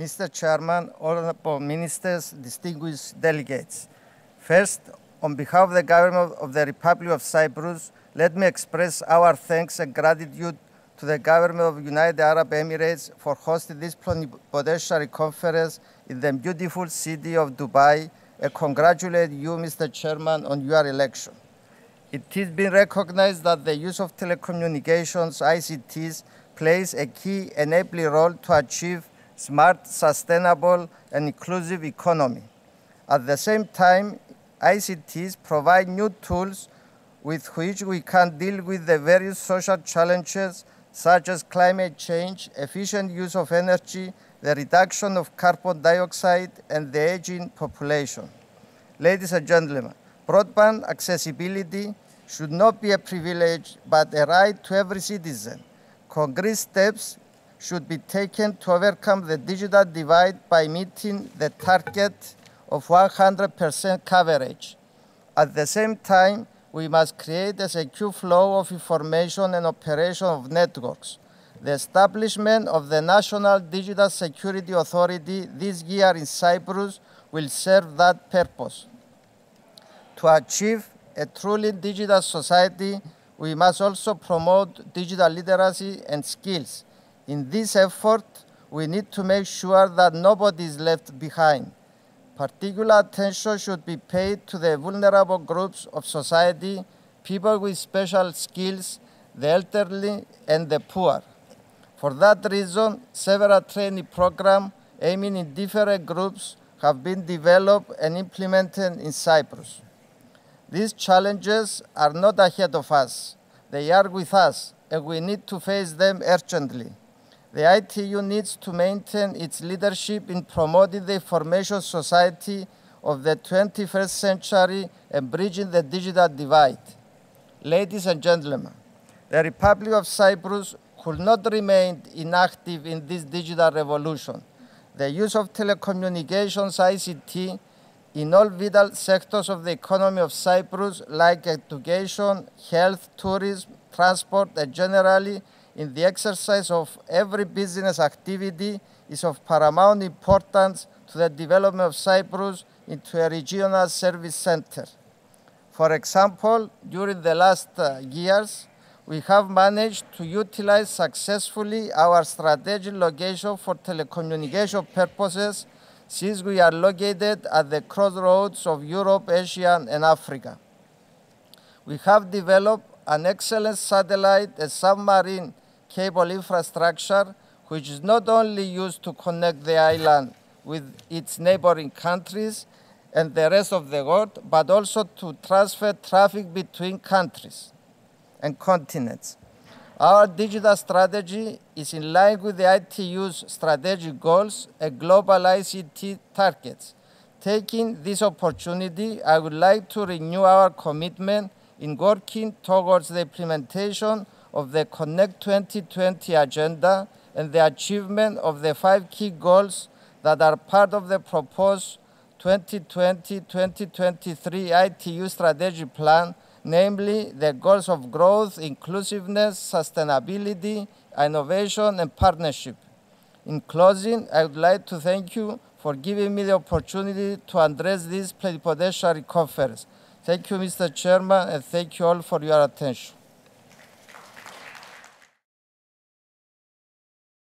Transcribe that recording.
Mr. Chairman, honorable ministers, distinguished delegates. First, on behalf of the government of the Republic of Cyprus, let me express our thanks and gratitude to the government of the United Arab Emirates for hosting this plenipotentiary conference in the beautiful city of Dubai and congratulate you, Mr. Chairman, on your election. It has been recognized that the use of telecommunications, ICTs, plays a key enabling role to achieve smart, sustainable, and inclusive economy. At the same time, ICTs provide new tools with which we can deal with the various social challenges such as climate change, efficient use of energy, the reduction of carbon dioxide, and the aging population. Ladies and gentlemen, broadband accessibility should not be a privilege but a right to every citizen. Concrete steps should be taken to overcome the digital divide by meeting the target of 100% coverage. At the same time, we must create a secure flow of information and operation of networks. The establishment of the National Digital Security Authority this year in Cyprus will serve that purpose. To achieve a truly digital society, we must also promote digital literacy and skills. In this effort, we need to make sure that nobody is left behind. Particular attention should be paid to the vulnerable groups of society, people with special skills, the elderly, and the poor. For that reason, several training programs aiming in different groups have been developed and implemented in Cyprus. These challenges are not ahead of us. They are with us, and we need to face them urgently. The ITU needs to maintain its leadership in promoting the information society of the 21st century and bridging the digital divide. Ladies and gentlemen, the Republic of Cyprus could not remain inactive in this digital revolution. The use of telecommunications, ICT, in all vital sectors of the economy of Cyprus, like education, health, tourism, transport, and generally in the exercise of every business activity is of paramount importance to the development of Cyprus into a regional service center. For example, during the last uh, years, we have managed to utilize successfully our strategic location for telecommunication purposes since we are located at the crossroads of Europe, Asia, and Africa. We have developed an excellent satellite and submarine cable infrastructure, which is not only used to connect the island with its neighboring countries and the rest of the world, but also to transfer traffic between countries and continents. Our digital strategy is in line with the ITU's strategic goals and global ICT targets. Taking this opportunity, I would like to renew our commitment in working towards the implementation of the Connect 2020 agenda and the achievement of the five key goals that are part of the proposed 2020-2023 ITU strategy plan, namely the goals of growth, inclusiveness, sustainability, innovation, and partnership. In closing, I would like to thank you for giving me the opportunity to address this plenipotentiary conference. Thank you, Mr. Chairman, and thank you all for your attention.